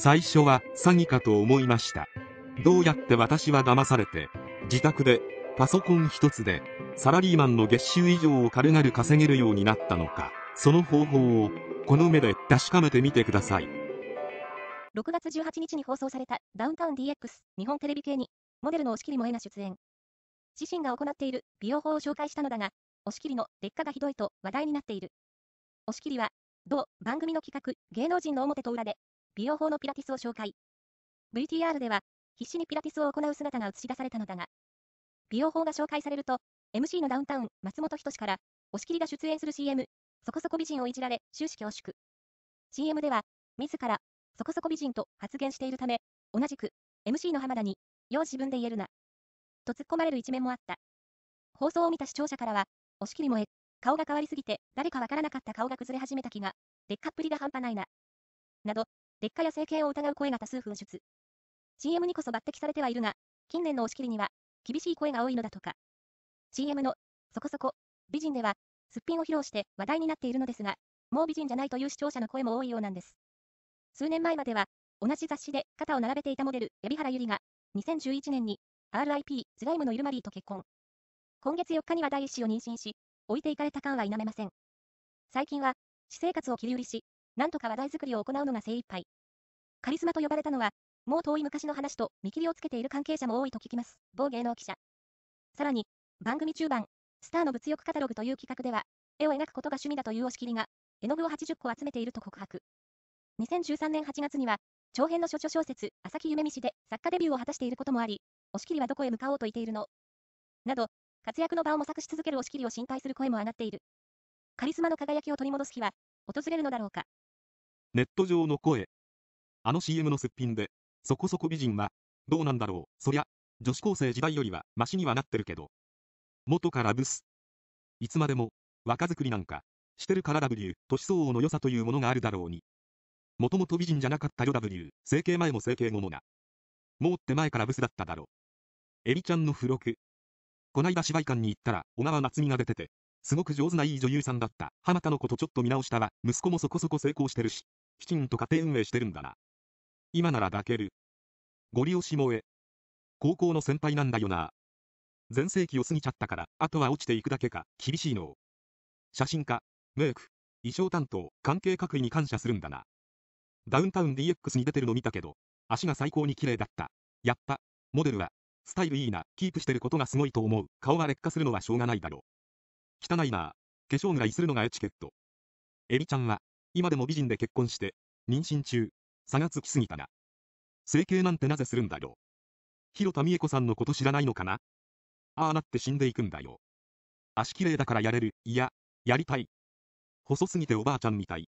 最初は詐欺かと思いました。どうやって私は騙されて、自宅でパソコン一つでサラリーマンの月収以上を軽々稼げるようになったのか、その方法をこの目で確かめてみてください。6月18日に放送されたダウンタウン DX 日本テレビ系にモデルの押切萌えが出演。自身が行っている美容法を紹介したのだが、押切の劣化がひどいと話題になっている。押切は、同番組の企画、芸能人の表と裏で、美容法のピラティスを紹介。VTR では、必死にピラティスを行う姿が映し出されたのだが、美容法が紹介されると、MC のダウンタウン、松本人志から、押切が出演する CM、そこそこ美人をいじられ、終始恐縮。CM では、自ら、そこそこ美人と発言しているため、同じく、MC の浜田に、よう自分で言えるな。と突っ込まれる一面もあった。放送を見た視聴者からは、押切もえ、顔が変わりすぎて、誰かわからなかった顔が崩れ始めた気が、劣化っぷりが半端ないな。など、劣化や整形を疑う声が多数噴出。CM にこそ抜擢されてはいるが、近年の押し切りには、厳しい声が多いのだとか。CM の、そこそこ、美人では、すっぴんを披露して話題になっているのですが、もう美人じゃないという視聴者の声も多いようなんです。数年前までは、同じ雑誌で肩を並べていたモデル、海老原ゆりが、2011年に、RIP、スライムのゆるまりーと結婚。今月4日には第一子を妊娠し、置いていかれた感は否めません。最近は、私生活を切り売りし、なんとか話題作りを行うのが精一杯。カリスマと呼ばれたのは、もう遠い昔の話と見切りをつけている関係者も多いと聞きます。某芸能記者。さらに、番組中盤、スターの物欲カタログという企画では、絵を描くことが趣味だという押し切りが、絵の具を80個集めていると告白。2013年8月には、長編の書著小説、朝木夢見しで作家デビューを果たしていることもあり、押切はどこへ向かおうと言っているの？など、活躍の場を模索し続ける押切を心配する声も上がっている。カリスマの輝きを取り戻す日は、訪れるのだろうか？ネット上の声。あの CM のすっぴんで、そこそこ美人は、どうなんだろう。そりゃ、女子高生時代よりはマシにはなってるけど。元からブス。いつまでも、若作りなんか、してるから W、年相応の良さというものがあるだろうに。もともと美人じゃなかったよ W、整形前も整形後もな。もうって前からブスだっただろ。エビちゃんの付録。こないだ芝居館に行ったら、小川夏美が出てて、すごく上手ないい女優さんだった。浜田のことちょっと見直したわ。息子もそこそこ成功してるし、きちんと家庭運営してるんだな。今なら抱ける。ご利用しもえ。高校の先輩なんだよな。全盛期を過ぎちゃったから、あとは落ちていくだけか、厳しいの。写真家、メイク、衣装担当、関係各位に感謝するんだな。ダウンタウン DX に出てるの見たけど、足が最高に綺麗だった。やっぱ、モデルは、スタイルいいな、キープしてることがすごいと思う。顔が劣化するのはしょうがないだろう。汚いな化粧ぐらいするのがエチケット。エビちゃんは、今でも美人で結婚して、妊娠中、差がつきすぎたな。整形なんてなぜするんだよ。広田美恵子さんのこと知らないのかなああなって死んでいくんだよ。足綺麗だからやれる、いや、やりたい。細すぎておばあちゃんみたい。